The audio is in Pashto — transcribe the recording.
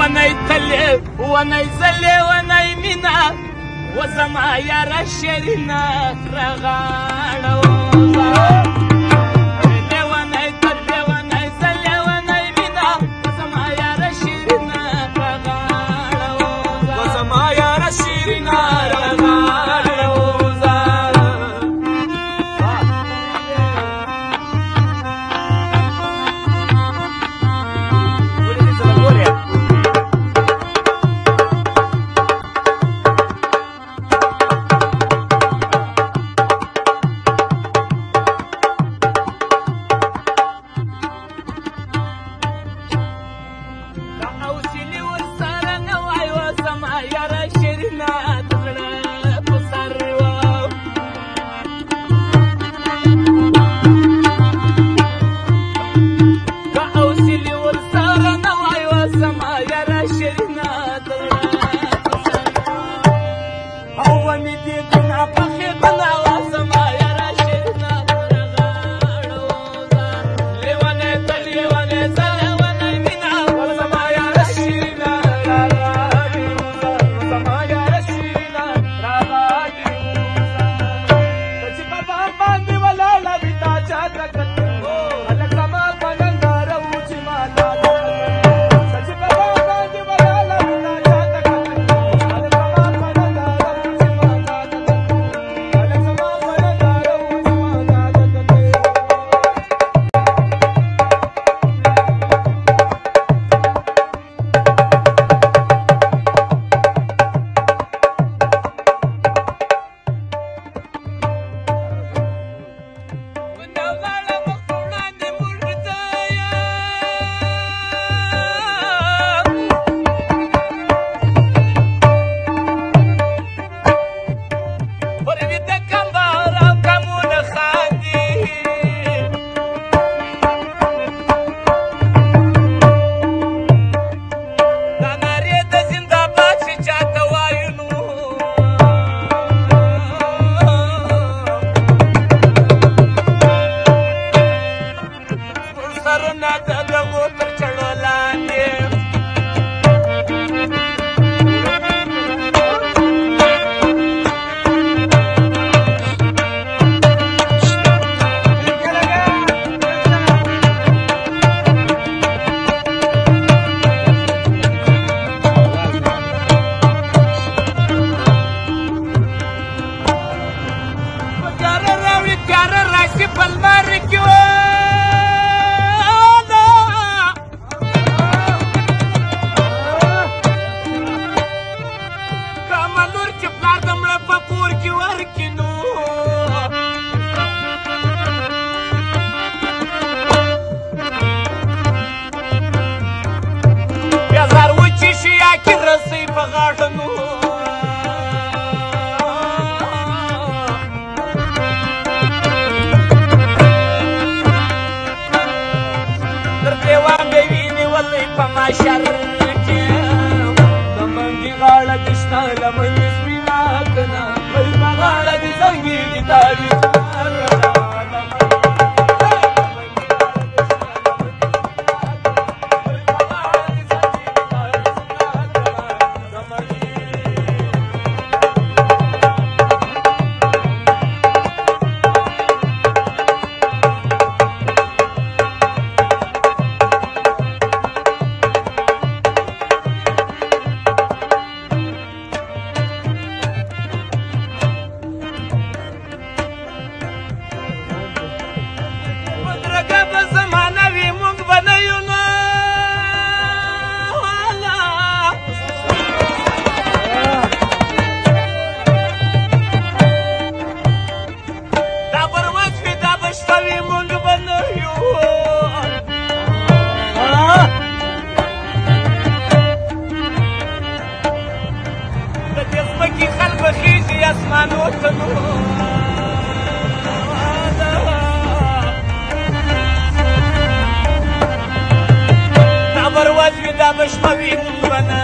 وانا يتلي وانا يزلع وانا يمينا وزما يا رشرنا رغانا خدنا په خدنا que palmar que Camalur que plardam la papur que arquino pa masyarakat पुनरि